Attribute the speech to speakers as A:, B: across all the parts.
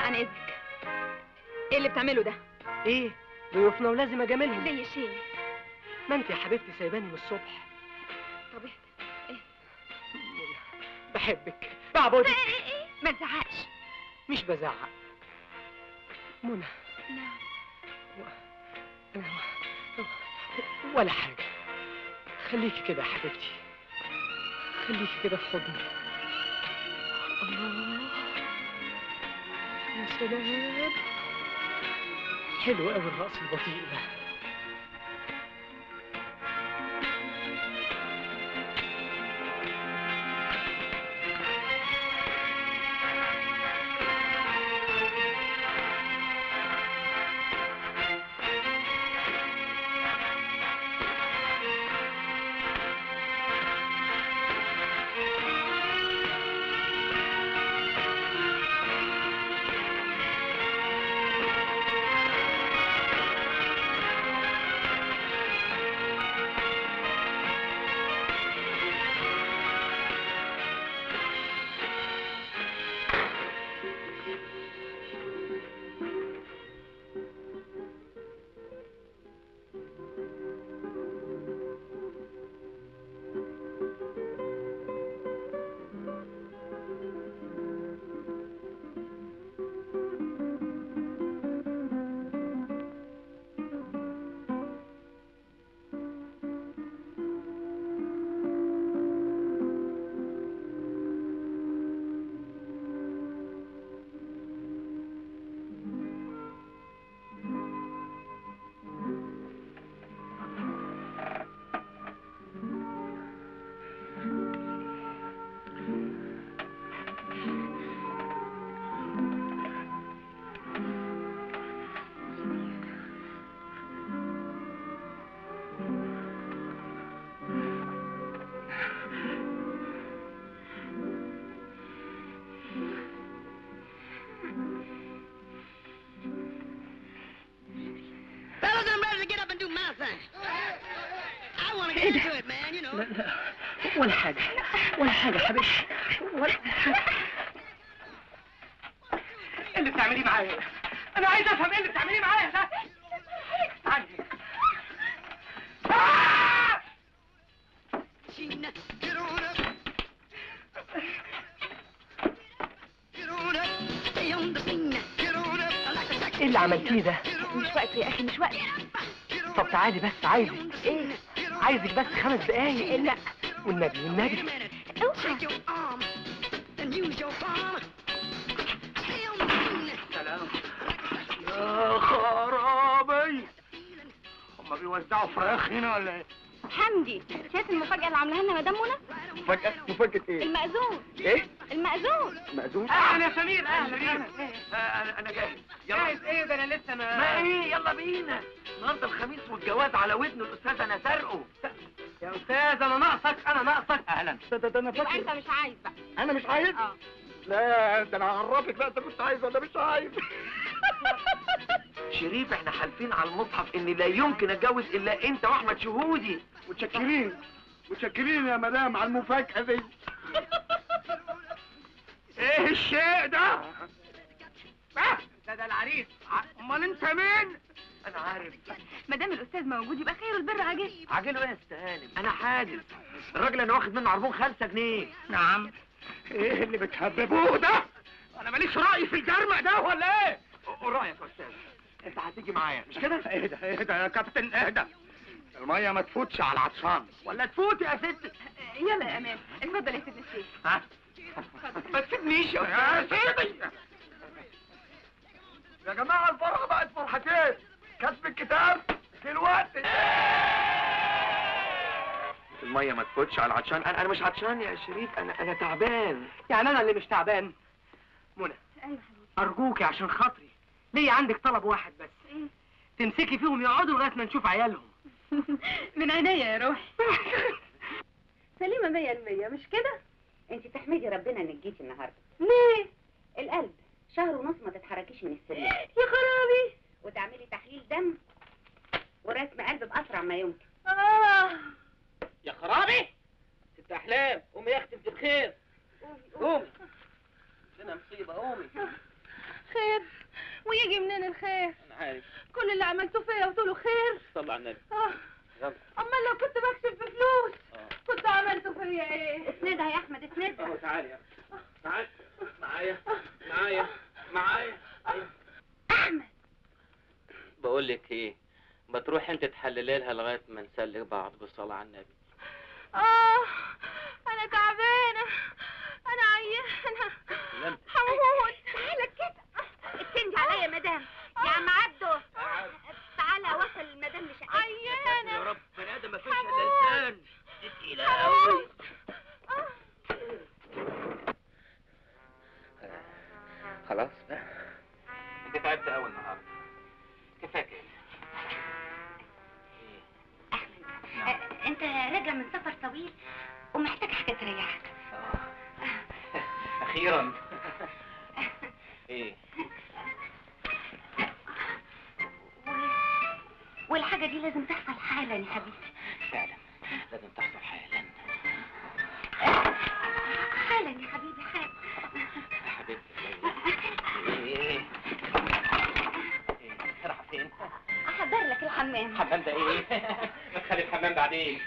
A: عن اذنك إيه اللي بتعمله ده؟
B: إيه؟ ضيوفنا ولازم أجاملهم.
A: ليه شيء
B: ما انت يا حبيبتي سايباني من الصبح.
A: طب اهدى.
B: بحبك. بعبدك
A: إيه إيه ما تزعقش.
B: مش بزعق. منى.
A: نعم.
B: ولا حاجة. خليكي كده يا حبيبتي. خليكي كده في حضني. الله. يا سلام حلو قوي الرقص البطيء ده.
C: Thing. I want to get into it, man, you know.
B: لا لا ولا حاجة ولا حاجة يا حبيبتي ولا حاجة إيه اللي بتعمليه معايا؟ أنا عايز أفهم إيه اللي بتعمليه معايا ده؟ تعالي. إيه اللي عملتيه ده؟
A: مش وقت يا أخي مش وقت
B: طب تعالي بس عايزك
A: إيه
B: عايزك بس خمس دقايق
A: لا
B: والنبي والنبي.
C: أوعى.
D: سلام يا خرابي هما بيوزعوا فراخ هنا ولا إيه؟
A: حمدي شايف المفاجأة اللي عاملاها لنا مدام منى؟
D: مفاجأة مفاجأة إيه؟
A: المأذون
D: إيه؟
A: المأذون
D: مأذون؟
B: أهلا يا سمير أهلا
D: سمير.
B: أهلا
D: أنا أنا جاهز
B: جاهز إيه ده أنا لسه ما
D: ما إيه يلا بينا النهارده الخميس والجواز على ودن الاستاذ أنا سرقه
B: يا أستاذ أنا ناقصك أنا ناقصك.
D: أهلا. ده ده ده أنا
A: يبقى أنت
D: فاكر
A: مش عايز بقى.
D: أنا مش عايز؟
A: آه.
D: لا ده أنا هعرفك بقى أنت كنت عايز ولا مش عايز. شريف إحنا حالفين على المصحف إن لا يمكن أتجوز إلا أنت وأحمد شهودي. متشكرين. متشكرين يا مدام على المفاجأة دي. إيه الشيء ده؟
B: آه، ده ده العريس.
D: أمال أنت مين؟ أنا عارف.
A: ما دام الأستاذ موجود يبقى خير البر عاجل
D: عاجله إيه يا استهانم أنا حادث الراجل أنا واخد منه عربون خمسة جنيه.
B: نعم.
D: إيه اللي بتهببوه ده؟ أنا ماليش رأي في الجرمق ده ولا إيه؟ رأيك يا أستاذ. أنت هتيجي معايا مش كده؟ اهدى اهدى يا كابتن اهدى المية ما تفوتش على العطشان. ولا تفوت يا ست.
A: يلا يا أمان اتفضل يا سيدنا الشيخ.
D: ها؟ ما تسيبنيش يا سيدي! يا جماعة الفرحة بقت فرحتين. كتب الكتاب دلوقتي. المية ما تفوتش على العطشان. أنا أنا مش عطشان يا شريف. أنا أنا تعبان.
B: يعني أنا اللي مش تعبان. منى
A: أيوه
B: أرجوكي عشان خاطري. ليه عندك طلب واحد بس؟
A: إيه؟
B: تمسكي فيهم يقعدوا لغاية ما نشوف عيالهم.
A: من عينيا يا روحي.
E: سليمة مية المية. مش كده؟ أنت تحمدي ربنا إنك جيتي النهاردة.
A: ليه؟
E: القلب شهر ونص ما تتحركيش من السرير
A: يا خرابي!
E: وتعملي تحليل دم ورسم قلب بأسرع ما يمكن.
A: آه.
B: يا خرابي! ست أحلام قومي يا أختي انت بخير قومي. هنا مصيبة قومي.
A: خير ويجي منين الخير؟
F: أنا عارف.
A: كل اللي عملته فيا قلت له خير.
F: صلى على النبي.
A: آه.
F: يلا.
A: أما لو كنت بكسب بفلوس
F: آه.
A: كنت عملته فيا إيه؟
E: اسندها يا أحمد اسندها.
F: اهو تعالي يا معايا معايا معايا
E: احمد
F: بقول لك إيه ما تروح انت تحللي لها لغاية ما نسلك بعض بالصلاه على النبي.
A: آه أنا تعبانة. أنا
F: عيانة.
A: هموت.
E: تعالى كده. اتنجي عليا يا مدام. يا عم عبده تعالى وصل المدام لشقتها
A: عيانة.
F: رب بني آدم ما
A: فيش إلا
E: راجع من سفر طويل ومحتاج حاجة تريحك.
F: آه. أخيرا. إيه؟
E: و... والحاجة دي لازم تحصل حالا يا حبيبي.
F: فعلا. لازم تحصل حالا.
E: حالا يا حبيبي حالا.
F: حبيبتي إيه إيه؟ إيه؟ راح فين؟
E: أحضر لك الحمام.
F: الحمام ده إيه؟ نخلي الحمام بعدين.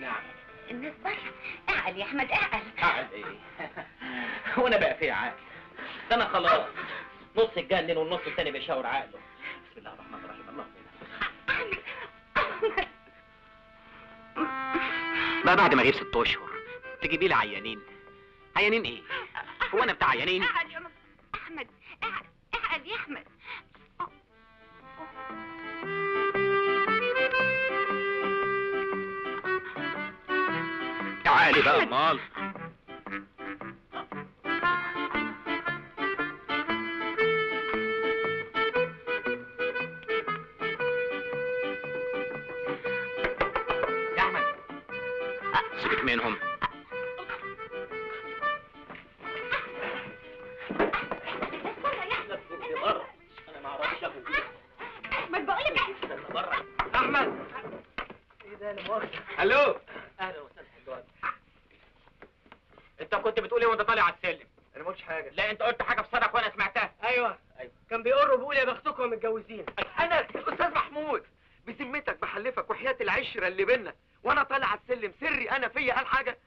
F: نعم.
E: الناس اعقل يا أحمد اعقل
F: قاعد إيه؟ وأنا بقى في عقل. ده أنا خلاص. نص اتجنن والنص التاني بيشاور عقله. بسم الله الرحمن الرحيم. الله بقى بعد ما اغيب ست أشهر تجيبي لي عيانين عيانين إيه؟ هو أنا بتاع عيانين؟
E: اعقل يا أحمد. اعقل اعقل يا أحمد.
F: تعالي بقى امال يا احمد سيبك انت كنت بتقول إيه وانت طالع على السلم؟
G: أنا ما قلتش حاجة.
F: لا انت قلت حاجة في صدرك وأنا سمعتها.
B: أيوه.
F: أيوه.
B: كان بيقروا بيقول يا بختكم متجوزين.
G: أنا الاستاذ محمود بذمتك بحلفك وحياة العشرة اللي بينا وأنا طالع على السلم سري أنا فيا قال حاجة؟